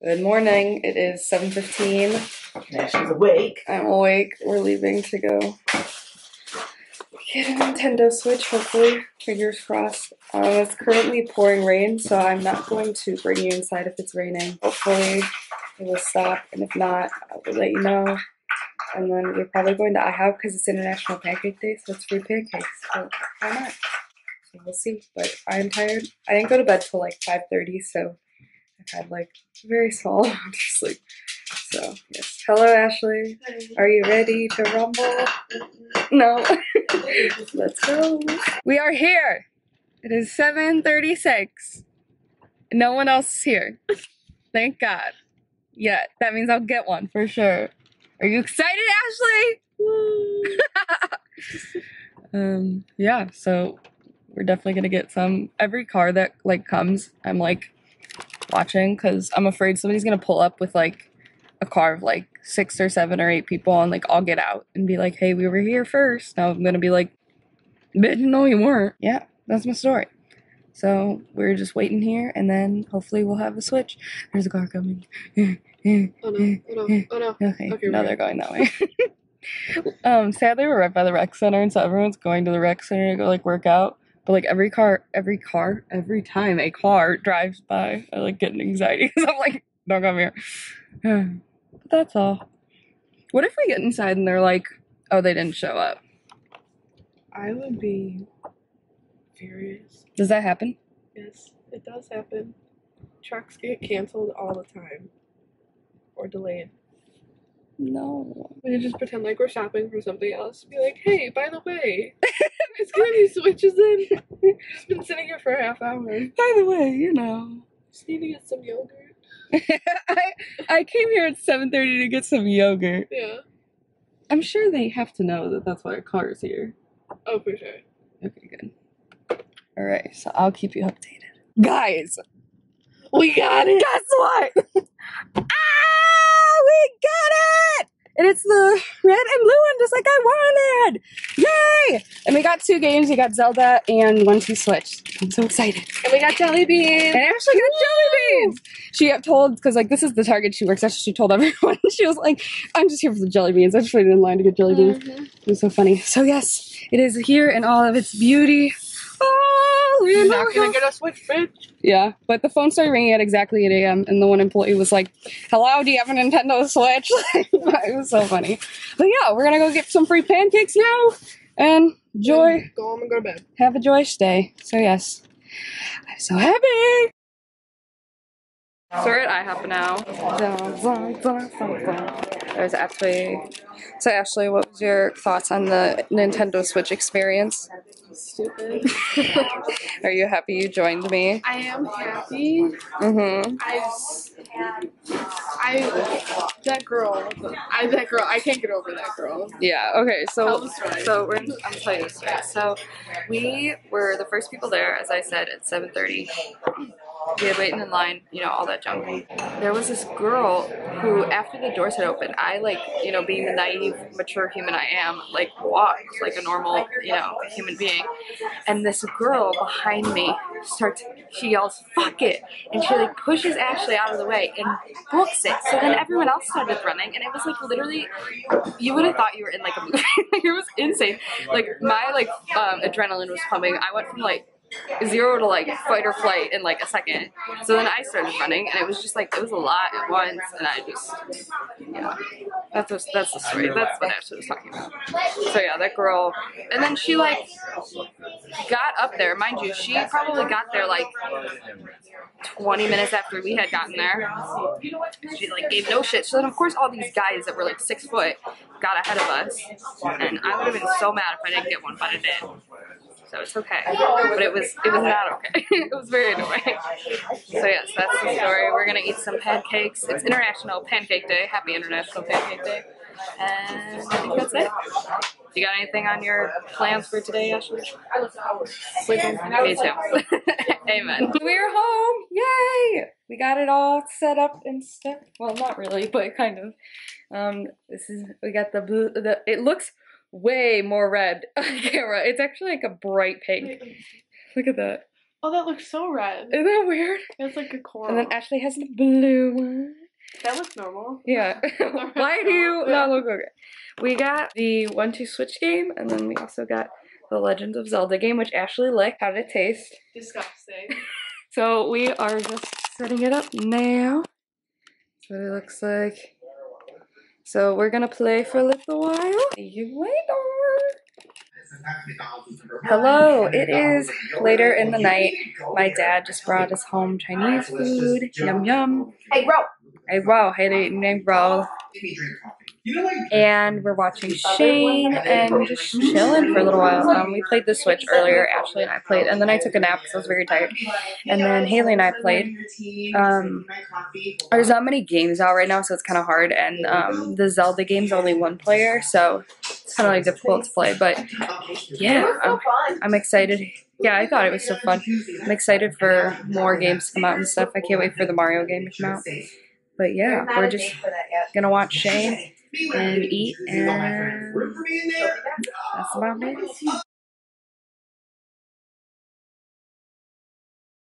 Good morning. It is 7.15. Ashley's awake. I'm awake. We're leaving to go get a Nintendo Switch, hopefully. Fingers crossed. Um, it's currently pouring rain, so I'm not going to bring you inside if it's raining. Hopefully it will stop, and if not, I will let you know. And then we're probably going to IHOP because it's International Pancake Day, so it's free pancakes. So why not? So we'll see. But I'm tired. I didn't go to bed till like 5.30, so had like very small amount of sleep. So yes. Hello Ashley. Are you ready to rumble? No. Let's go. We are here. It is 7:36. No one else is here. Thank God. Yeah, that means I'll get one for sure. Are you excited, Ashley? um, yeah, so we're definitely gonna get some. Every car that like comes, I'm like watching because I'm afraid somebody's gonna pull up with like a car of like six or seven or eight people and like I'll get out and be like, hey, we were here first. Now I'm gonna be like, bitch, no, you weren't. Yeah, that's my story. So we're just waiting here and then hopefully we'll have a switch. There's a car coming. Oh no, oh no, oh no. Okay, Okay, now they're going that way. um, sadly, we're right by the rec center, and so everyone's going to the rec center to go like work out. But like every car, every car, every time a car drives by, I like get an anxiety because I'm like, don't come here. but that's all. What if we get inside and they're like, oh, they didn't show up? I would be furious. Does that happen? Yes, it does happen. Trucks get canceled all the time. Or delayed. No. We just pretend like we're shopping for something else. Be like, hey, by the way, it's gonna be switches in. just been sitting here for a half hour. By the way, you know, Just need to get some yogurt. I I came here at 7:30 to get some yogurt. Yeah. I'm sure they have to know that that's why our car is here. Oh, for sure. Okay, good. All right, so I'll keep you updated. Guys, We got it! guess what? ah, we got it! And it's the red and blue one, just like I wanted. Yay! And we got two games. We got Zelda and One Two Switch. I'm so excited. And we got jelly beans! And Ashley got jelly beans. She got told because like this is the Target she works at. She told everyone she was like, "I'm just here for the jelly beans." I just waited in line to get jelly beans. Mhm. It was so funny. So yes, it is here in all of its beauty. You're not gonna get a switch, bitch. yeah, but the phone started ringing at exactly 8 a.m. and the one employee was like, "Hello, do you have a Nintendo Switch?" it was so funny. But yeah, we're gonna go get some free pancakes now and joy, Go home and go to bed. have a joyous day. So yes, I'm so happy. So we're at IHOP now. There's Ashley. So Ashley, what was your thoughts on the Nintendo Switch experience? Stupid. Are you happy you joined me? I am happy. Mm-hmm. I, I, that girl, I, that girl, I can't get over that girl. Yeah. Okay. So so we're I'm gonna tell you the story. So we were the first people there, as I said, at 7:30. We had waiting in line, you know, all that junk. There was this girl who, after the doors had opened, I like, you know, being the naive, mature human I am, like walked like a normal, you know, human being. And this girl behind me starts, she yells, "Fuck it!" and she like pushes Ashley out of the way and books it. So then everyone else started running, and it was like literally you would have thought you were in like a movie. it was insane. Like my like um, adrenaline was pumping. I went from like zero to like fight or flight in like a second. So then I started running, and it was just like it was a lot at once, and I just yeah. That's what, that's the story. That's what Ashley was talking about. So yeah, that girl, and then she like got up there. Mind you, she probably got there like 20 minutes after we had gotten there. She like gave no shit. So then of course all these guys that were like six foot got ahead of us, and I would have been so mad if I didn't get one, but I did. So it's okay. But it was it was not okay. it was very annoying. So yes, that's the story. We're gonna eat some pancakes. It's International Pancake Day. Happy International Pancake Day. And I think that's it. You got anything on your plans for today, Ashley? Sleeping. Me too. Amen. We're home! Yay! We got it all set up and stuff. Well, not really, but kind of. Um, this is we got the blue. The it looks way more red on camera. It's actually like a bright pink. Look at that. Oh, that looks so red. Isn't that weird? It's like a coral. And then Ashley has the blue one. That looks normal. Yeah. Why do you not look okay? We got the one two switch game, and then we also got the Legend of Zelda game, which Ashley liked. How did it taste? Disgusting. So we are just setting it up now. That's what it looks like. So we're gonna play for a little while. See you later. Hello, it is later in the night. My dad just brought us home Chinese food. Yum yum. Hey, bro. Hey, bro. hey, name bro. And we're watching Shane and just chilling for a little while. Um, we played the Switch earlier, Ashley and I played, and then I took a nap because I was very tired. And then Haley and I played. Um, there's not many games out right now, so it's kind of hard. And um, the Zelda game's only one player, so it's kind of like difficult to play. But yeah, I'm, I'm excited. Yeah, I thought it was so fun. I'm excited for more games to come out and stuff. I can't wait for the Mario game to come out. But yeah, we're just gonna watch Shane and eat, and that's about it.